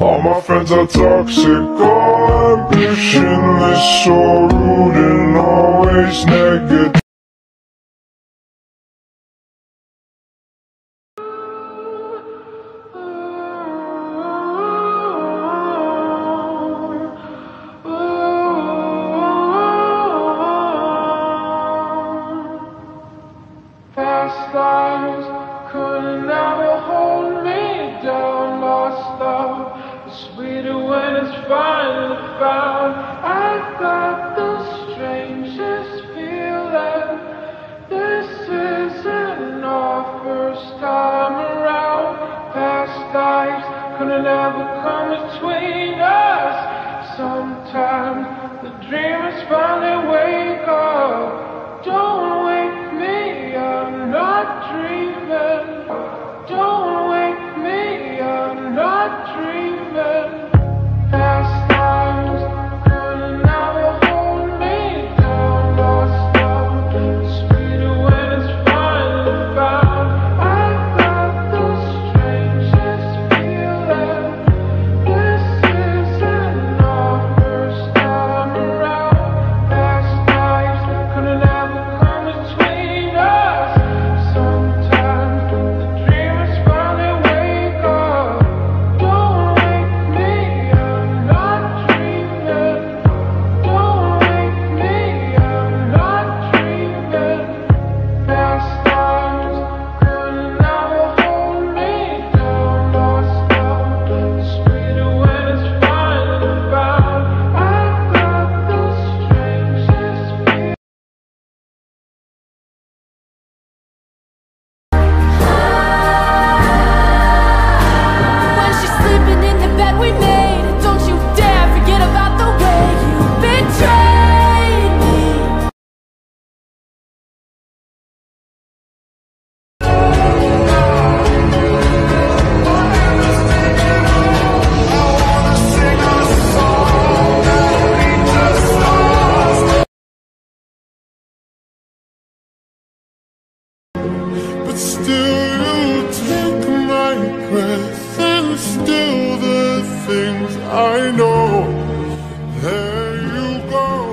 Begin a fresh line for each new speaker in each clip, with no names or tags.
All my friends are toxic, all ambitionless, so rude and always negative.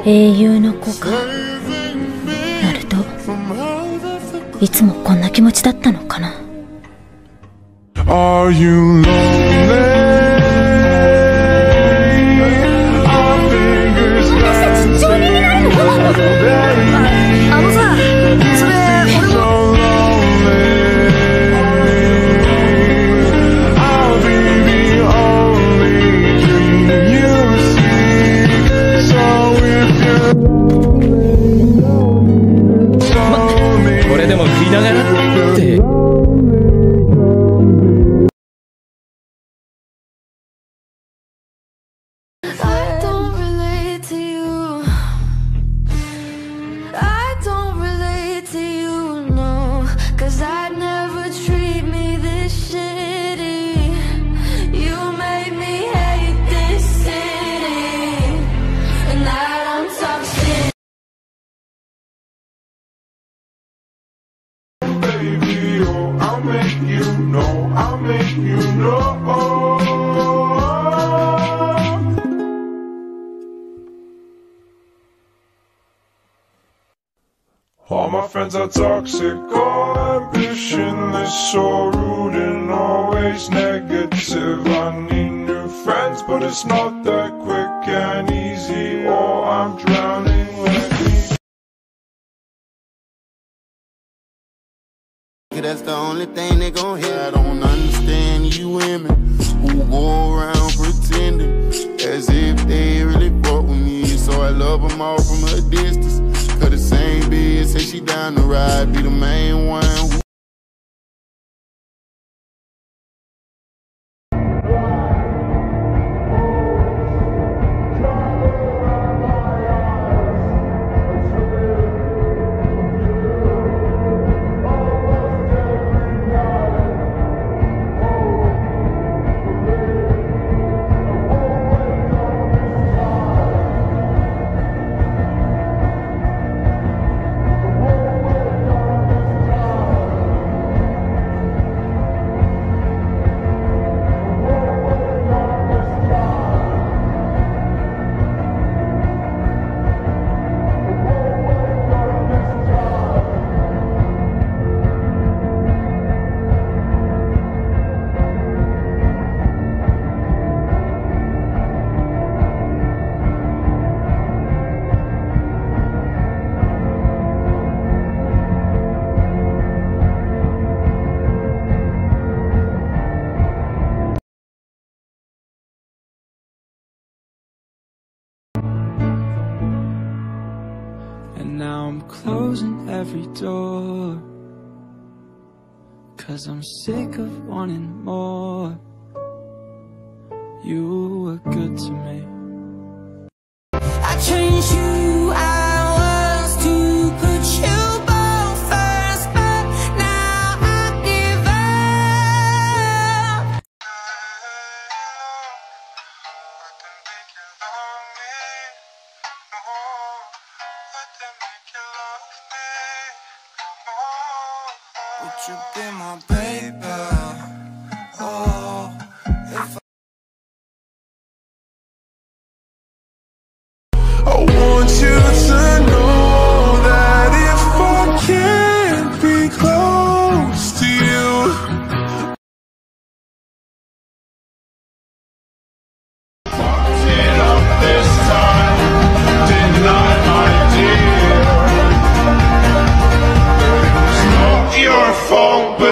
英雄の子か。
な
るといつもこんな気持ちだったのかな？
Damn.
friends are toxic. All ambition is so rude and always negative. I need new friends, but it's not that quick and easy. Or I'm drowning with
That's the only thing they gon' hear. I don't understand you women who go around pretending as if they really fuck with me. So I love them all from a distance. Cause the same she down to ride, be the main one.
I'm closing every door. Cause I'm sick of wanting more. You were good to me. I
changed you Would
you be my baby? Oh,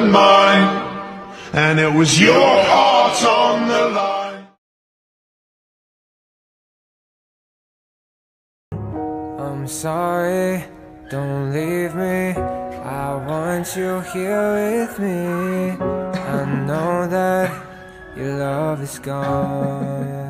but mine, and it was your heart on the line.
I'm sorry, don't leave me. I want you here with me. I know that your love is gone.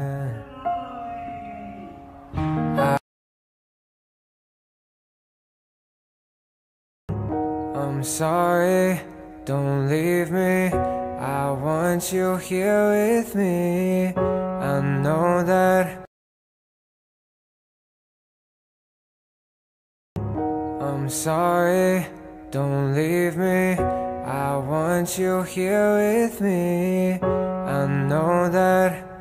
I'm sorry, don't leave me. I want you here with me. I know that. I'm sorry, don't leave me. I want you here with me. I know that.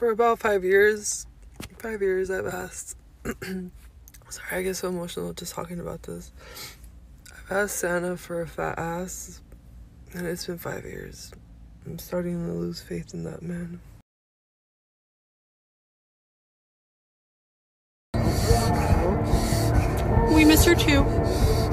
For about five years, five years I've asked. Sorry, I get so emotional just talking about this. I've asked Santa for a fat ass, and it's been five years. I'm starting to lose faith in that man.
We miss her too.